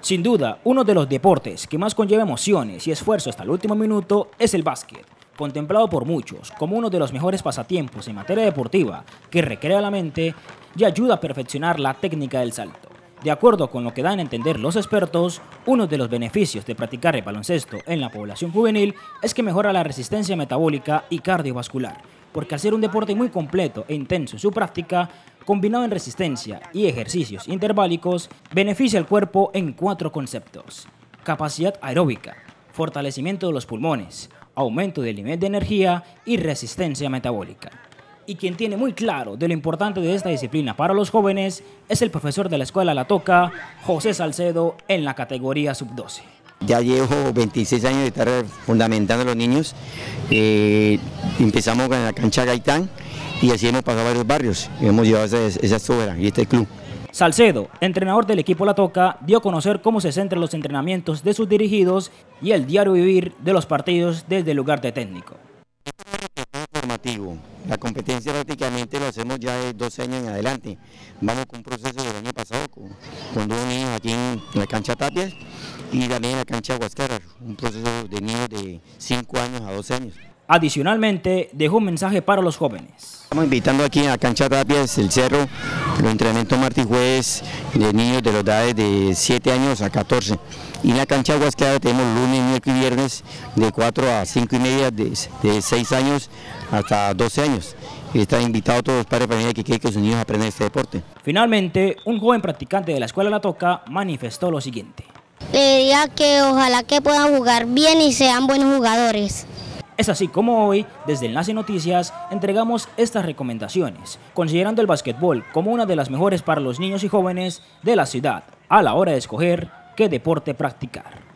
Sin duda, uno de los deportes que más conlleva emociones y esfuerzo hasta el último minuto es el básquet, contemplado por muchos como uno de los mejores pasatiempos en materia deportiva que recrea la mente y ayuda a perfeccionar la técnica del salto. De acuerdo con lo que dan a entender los expertos, uno de los beneficios de practicar el baloncesto en la población juvenil es que mejora la resistencia metabólica y cardiovascular, porque al ser un deporte muy completo e intenso en su práctica, combinado en resistencia y ejercicios interválicos, beneficia al cuerpo en cuatro conceptos. Capacidad aeróbica, fortalecimiento de los pulmones, aumento del nivel de energía y resistencia metabólica. Y quien tiene muy claro de lo importante de esta disciplina para los jóvenes es el profesor de la escuela La Toca, José Salcedo, en la categoría sub-12. Ya llevo 26 años de estar fundamentando a los niños. Eh, empezamos con la cancha Gaitán y así hemos pasado varios barrios. Hemos llevado esa, esa y este club. Salcedo, entrenador del equipo La Toca, dio a conocer cómo se centran los entrenamientos de sus dirigidos y el diario vivir de los partidos desde el lugar de técnico. Formativo. La competencia prácticamente lo hacemos ya de 12 años en adelante. Vamos con un proceso del año pasado con, dos niños aquí en, la cancha Tapias y también en la cancha Huascara, un proceso de niños de 5 años a 12 años. Adicionalmente, dejó un mensaje para los jóvenes. Estamos invitando aquí la cancha Tapias, el Cerro, los entrenamientos martes y jueves de niños de los edades de 7 años a 14. Y en la cancha Huascara tenemos lunes, miércoles y viernes de 4 a 5 y media, de, de 6 años hasta 12 años. Y están invitados todos los padres de familia que quieren que sus niños aprendan este deporte. Finalmente, un joven practicante de la Escuela La Toca manifestó lo siguiente. Le diría que ojalá que puedan jugar bien y sean buenos jugadores. Es así como hoy, desde Enlace Noticias, entregamos estas recomendaciones, considerando el básquetbol como una de las mejores para los niños y jóvenes de la ciudad, a la hora de escoger qué deporte practicar.